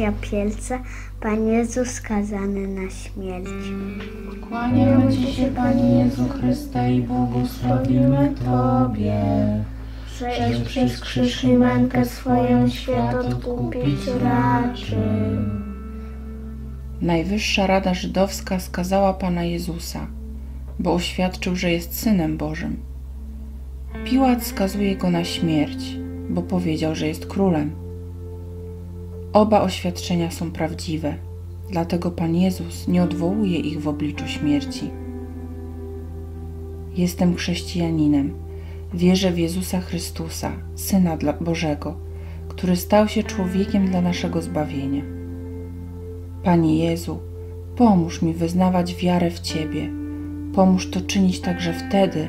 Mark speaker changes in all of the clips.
Speaker 1: Stacja Pielca. Pan Jezus skazany na śmierć.
Speaker 2: Kłaniamy Ci się, Panie Jezu Chryste, i błogosławimy Tobie.
Speaker 1: Żeś przez krzyż i mękę swoją świat odkupić raczył.
Speaker 3: Najwyższa Rada Żydowska skazała Pana Jezusa, bo oświadczył, że jest Synem Bożym. Piłat skazuje go na śmierć, bo powiedział, że jest królem. Oba oświadczenia są prawdziwe, dlatego Pan Jezus nie odwołuje ich w obliczu śmierci. Jestem chrześcijaninem. Wierzę w Jezusa Chrystusa, Syna Bożego, który stał się człowiekiem dla naszego zbawienia. Panie Jezu, pomóż mi wyznawać wiarę w Ciebie. Pomóż to czynić także wtedy,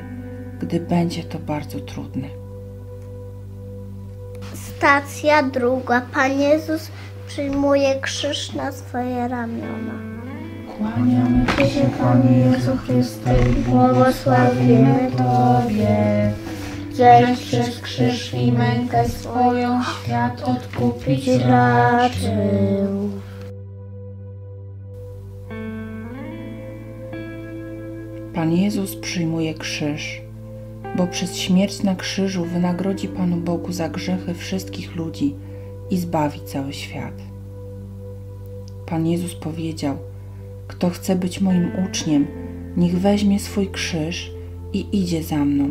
Speaker 3: gdy będzie to bardzo trudne.
Speaker 1: Stacja druga. Pan Jezus przyjmuje krzyż na swoje ramiona.
Speaker 2: Kłaniamy się, Panie Jezu Chryste, i błogosławimy Tobie. Żeś przez krzyż i mękę swoją świat odkupić raczył.
Speaker 3: Pan Jezus przyjmuje krzyż, bo przez śmierć na krzyżu wynagrodzi Panu Bogu za grzechy wszystkich ludzi i zbawi cały świat. Pan Jezus powiedział: Kto chce być moim uczniem, niech weźmie swój krzyż i idzie za mną.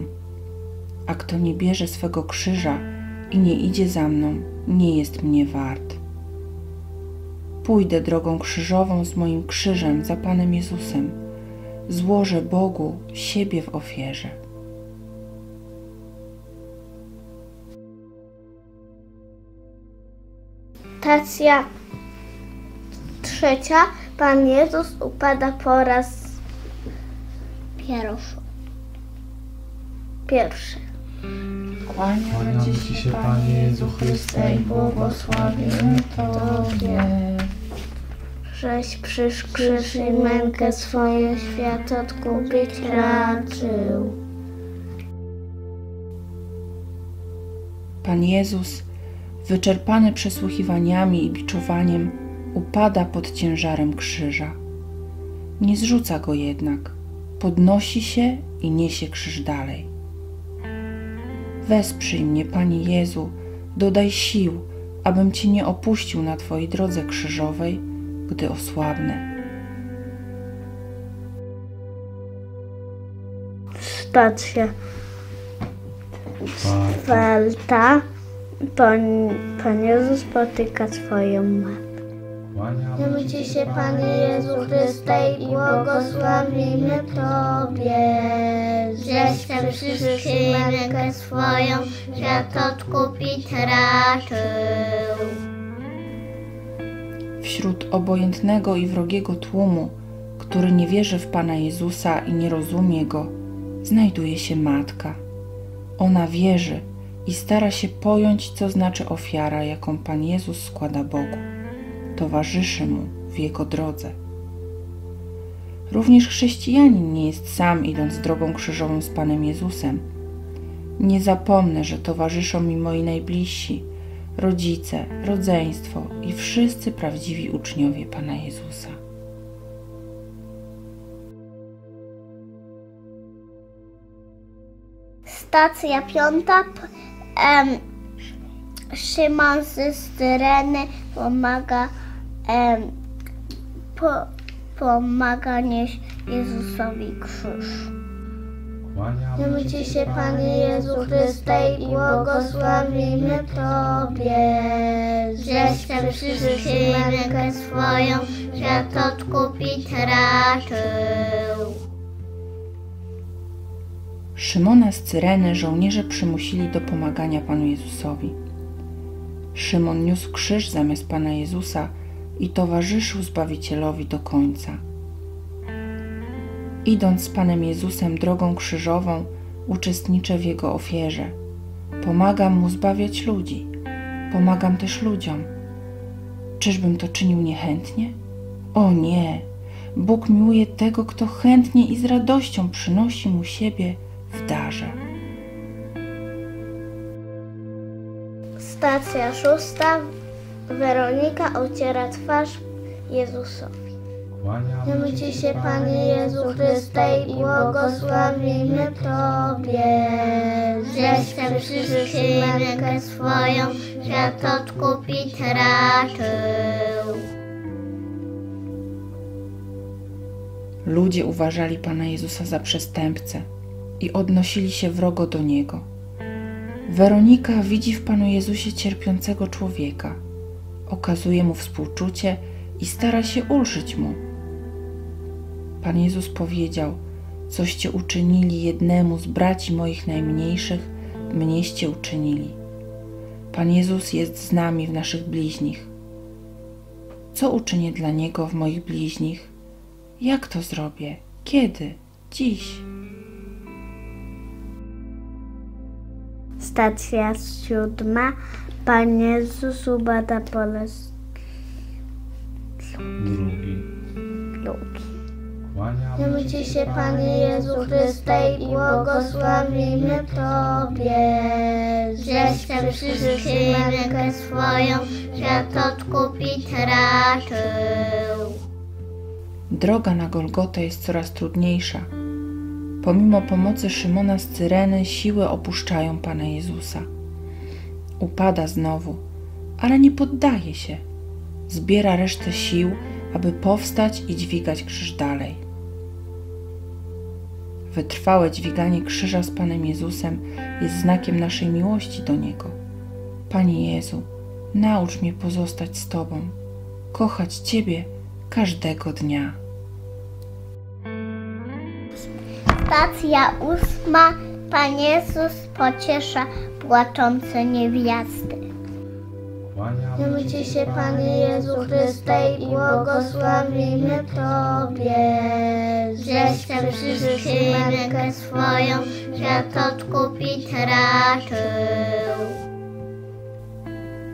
Speaker 3: A kto nie bierze swego krzyża i nie idzie za mną, nie jest mnie wart. Pójdę drogą krzyżową z moim krzyżem za Panem Jezusem złożę Bogu siebie w ofierze.
Speaker 1: Stacja trzecia. Pan Jezus upada po raz pierwszy. Pierwszy.
Speaker 2: Kłaniamy Ci się, Panie Jezu Chryste, i błogosławimy Tobie.
Speaker 1: Żeś przysz krzyż i mękę swoją świat odkupić raczył.
Speaker 3: Pan Jezus, wyczerpany przesłuchiwaniami i biczowaniem, upada pod ciężarem krzyża. Nie zrzuca go jednak, podnosi się i niesie krzyż dalej. Wesprzyj mnie, Panie Jezu, dodaj sił, abym Cię nie opuścił na Twojej drodze krzyżowej, gdy osłabnę.
Speaker 1: Stacja czwarta. Pan, Pan Jezus spotyka swoją matkę. Kłaniamy Ci się, Panie Jezu Chryste, i błogosławimy Tobie. Żeś krzyż i mękę swoją świat odkupić raczył.
Speaker 3: Wśród obojętnego i wrogiego tłumu, który nie wierzy w Pana Jezusa i nie rozumie Go, znajduje się matka. Ona wierzy i stara się pojąć, co znaczy ofiara, jaką Pan Jezus składa Bogu. Towarzyszy Mu w Jego drodze. Również chrześcijanin nie jest sam idąc drogą krzyżową z Panem Jezusem. Nie zapomnę, że towarzyszą mi moi najbliżsi, rodzice, rodzeństwo i wszyscy prawdziwi uczniowie Pana Jezusa.
Speaker 1: Stacja piąta. Em, Szymon ze Styreny pomaga em, po, pomaga nieść Jezusowi krzyż. Kłaniamy Ci się, Panie Jezu Chryste, i błogosławimy Tobie. Żeś przez krzyż i mękę swoją świat odkupić raczył.
Speaker 3: Szymona z Cyreny żołnierze przymusili do pomagania Panu Jezusowi. Szymon niósł krzyż zamiast Pana Jezusa i towarzyszył Zbawicielowi do końca. Idąc z Panem Jezusem drogą krzyżową, uczestniczę w Jego ofierze. Pomagam Mu zbawiać ludzi. Pomagam też ludziom. Czyżbym to czynił niechętnie? O nie! Bóg miłuje tego, kto chętnie i z radością przynosi Mu siebie w darze.
Speaker 1: Stacja szósta. Weronika ociera twarz Jezusowi.
Speaker 2: Kłaniamy
Speaker 1: Ci się, Panie Jezu Chryste, i błogosławimy Tobie, żeś Ty przyszły swoją, świat odkupić raczył.
Speaker 3: Ludzie uważali Pana Jezusa za przestępcę i odnosili się wrogo do Niego. Weronika widzi w Panu Jezusie cierpiącego człowieka, okazuje Mu współczucie i stara się ulżyć Mu. Pan Jezus powiedział, coście uczynili jednemu z braci moich najmniejszych, mnieście uczynili. Pan Jezus jest z nami w naszych bliźnich. Co uczynię dla Niego w moich bliźnich? Jak to zrobię? Kiedy? Dziś.
Speaker 1: Stacja siódma. Pan Jezus ubada pole
Speaker 2: drugi.
Speaker 1: luki.
Speaker 2: Kłaniamy
Speaker 1: Ci się, Panie Jezu Chryste, i błogosławimy Tobie, żeś Ty przyszły mękę swoją, świat odkupić raczył.
Speaker 3: Droga na Golgotę jest coraz trudniejsza. Pomimo pomocy Szymona z Cyreny, siły opuszczają Pana Jezusa. Upada znowu, ale nie poddaje się. Zbiera resztę sił, aby powstać i dźwigać krzyż dalej. Wytrwałe dźwiganie krzyża z Panem Jezusem jest znakiem naszej miłości do Niego. Panie Jezu, naucz mnie pozostać z Tobą, kochać Ciebie każdego dnia.
Speaker 1: Stacja ósma. Pan Jezus pociesza płaczące niewiasty. Ci się, Panie Jezu Chryste, i błogosławimy Tobie, żeś Ty przyszły mękę swoją, świat odkupić raczył.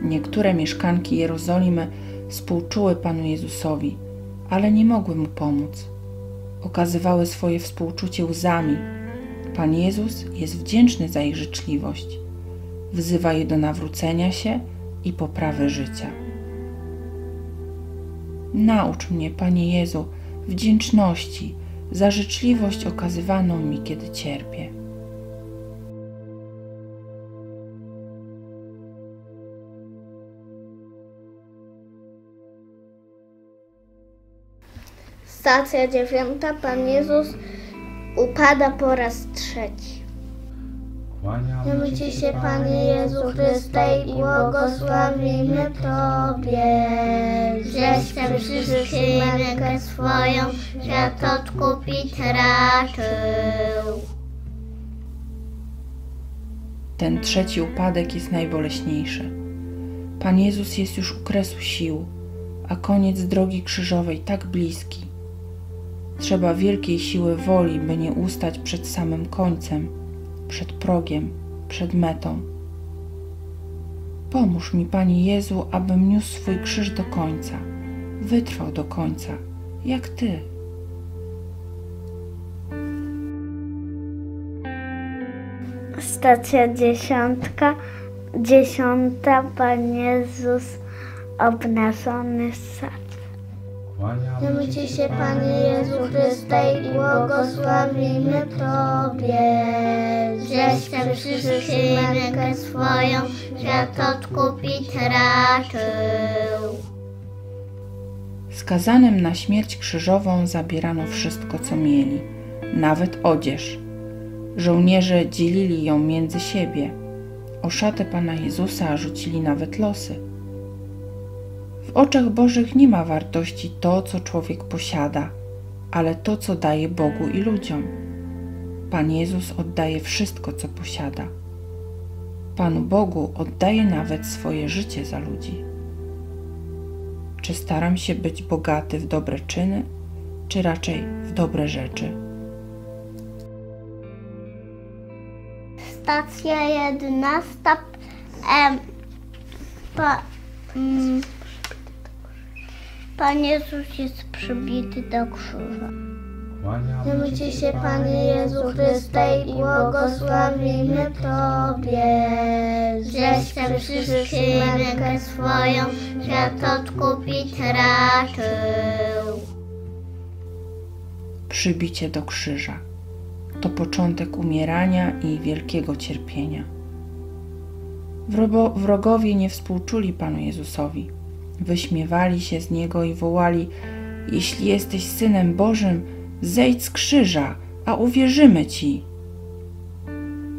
Speaker 3: Niektóre mieszkanki Jerozolimy współczuły Panu Jezusowi, ale nie mogły mu pomóc. Okazywały swoje współczucie łzami. Pan Jezus jest wdzięczny za ich życzliwość. Wzywa je do nawrócenia się i poprawy życia. Naucz mnie, Panie Jezu, wdzięczności za życzliwość okazywaną mi, kiedy cierpię.
Speaker 1: Stacja dziewiąta. Pan Jezus upada po raz trzeci.
Speaker 2: Kłaniamy
Speaker 1: Ci się, Panie Jezu Chryste, i błogosławimy Tobie, żeś Ty przyszły mękę swoją, świat odkupić raczył.
Speaker 3: Ten trzeci upadek jest najboleśniejszy. Pan Jezus jest już u kresu sił, a koniec drogi krzyżowej tak bliski. Trzeba wielkiej siły woli, by nie ustać przed samym końcem, przed progiem, przed metą. Pomóż mi, Panie Jezu, abym niósł swój krzyż do końca, wytrwał do końca, jak Ty.
Speaker 1: Stacja dziesiątka. Dziesiąta. Pan Jezus obnażony sad.
Speaker 2: Kłaniamy
Speaker 1: Ci się, Panie Jezu Chryste, i błogosławimy Tobie, żeś Ty przyszły mękę swoją, świat odkupić raczył.
Speaker 3: Skazanym na śmierć krzyżową zabierano wszystko, co mieli, nawet odzież. Żołnierze dzielili ją między siebie. O szatę Pana Jezusa rzucili nawet losy. W oczach Bożych nie ma wartości to, co człowiek posiada, ale to, co daje Bogu i ludziom. Pan Jezus oddaje wszystko, co posiada. Panu Bogu oddaje nawet swoje życie za ludzi. Czy staram się być bogaty w dobre czyny, czy raczej w dobre rzeczy?
Speaker 1: Stacja jedenasta. Em, pa, mm, Pan Jezus jest przybity do krzyża. Kłaniamy Ci się, Panie Jezu Chryste, i błogosławimy Tobie, żeś przez wszystkim rękę swoją świat odkupić raczył.
Speaker 3: Przybicie do krzyża to początek umierania i wielkiego cierpienia. Wrogo, wrogowie nie współczuli Panu Jezusowi. Wyśmiewali się z Niego i wołali: Jeśli jesteś synem Bożym, zejdź z krzyża, a uwierzymy Ci.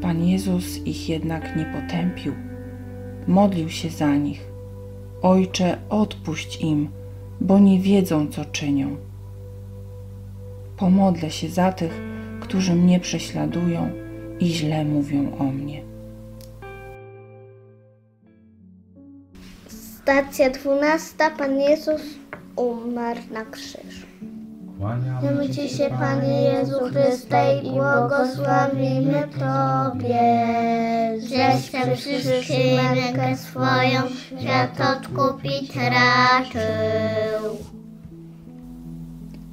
Speaker 3: Pan Jezus ich jednak nie potępił. Modlił się za nich. Ojcze, odpuść im, bo nie wiedzą, co czynią. Pomodlę się za tych, którzy mnie prześladują i źle mówią o mnie.
Speaker 1: Stacja dwunasta. Pan Jezus umarł na krzyżu. Kłaniamy Ci się, Panie Jezu Chryste, i błogosławimy Tobie, żeś przez wszystkim rękę swoją świat odkupić raczył.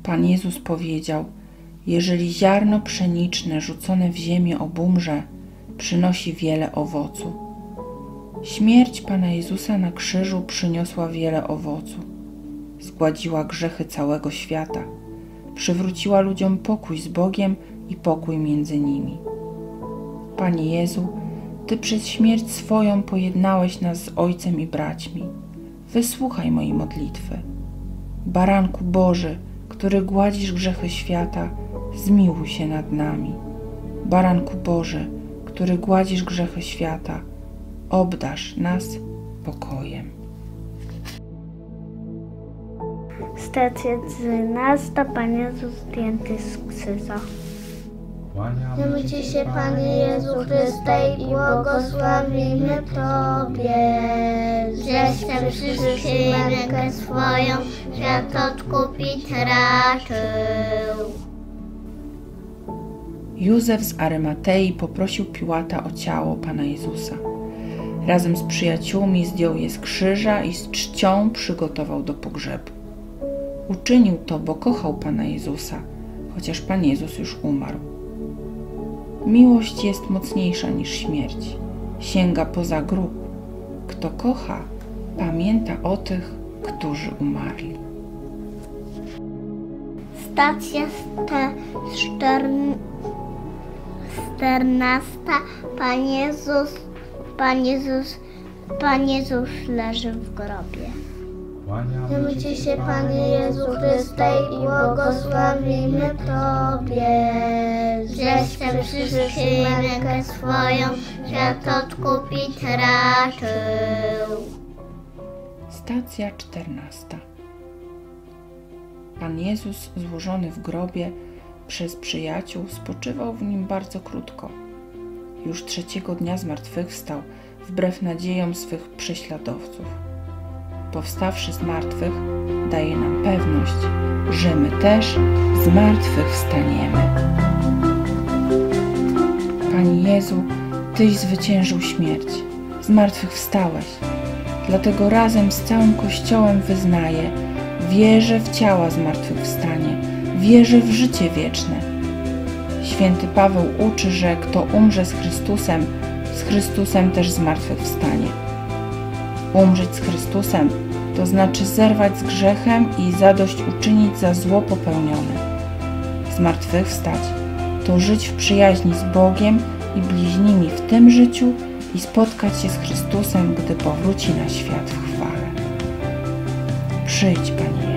Speaker 3: Pan Jezus powiedział: Jeżeli ziarno pszeniczne rzucone w ziemię obumrze, przynosi wiele owocu. Śmierć Pana Jezusa na krzyżu przyniosła wiele owocu. Zgładziła grzechy całego świata, przywróciła ludziom pokój z Bogiem i pokój między nimi. Panie Jezu, Ty przez śmierć swoją pojednałeś nas z Ojcem i braćmi. Wysłuchaj mojej modlitwy. Baranku Boży, który gładzisz grzechy świata, zmiłuj się nad nami. Baranku Boży, który gładzisz grzechy świata, obdasz nas pokojem.
Speaker 1: Stacja trzynasta. Pan Jezus zdjęty z krzyża. Kłaniamy Ci się, Panie Jezu Chryste, i błogosławimy Tobie, żeś przez wszystkim rękę swoją świat odkupić raczył.
Speaker 3: Józef z Arymatei poprosił Piłata o ciało Pana Jezusa. Razem z przyjaciółmi zdjął je z krzyża i z czcią przygotował do pogrzebu. Uczynił to, bo kochał Pana Jezusa, chociaż Pan Jezus już umarł. Miłość jest mocniejsza niż śmierć, sięga poza grób. Kto kocha, pamięta o tych, którzy umarli.
Speaker 1: Stacja sta, cztern, czternasta. Pan Jezus, Pan Jezus, Pan Jezus leży w grobie. Kłaniamy Ci się, Panie Jezu Chryste, i błogosławimy Tobie, żeś przez wszystkim rękę swoją świat odkupić raczył.
Speaker 3: Stacja czternasta. Pan Jezus, złożony w grobie przez przyjaciół, spoczywał w nim bardzo krótko. Już trzeciego dnia zmartwychwstał, wbrew nadziejom swych prześladowców. Powstawszy z martwych, daje nam pewność, że my też z martwych wstaniemy. Panie Jezu, Tyś zwyciężył śmierć, z martwych wstałeś. Dlatego razem z całym Kościołem wyznaję, wierzę w ciała zmartwychwstanie, wierzę w życie wieczne. Święty Paweł uczy, że kto umrze z Chrystusem, z Chrystusem też zmartwychwstanie. Umrzeć z Chrystusem to znaczy zerwać z grzechem i zadość uczynić za zło popełnione. Zmartwychwstać to żyć w przyjaźni z Bogiem i bliźnimi w tym życiu i spotkać się z Chrystusem, gdy powróci na świat w chwale. Przyjdź, Panie.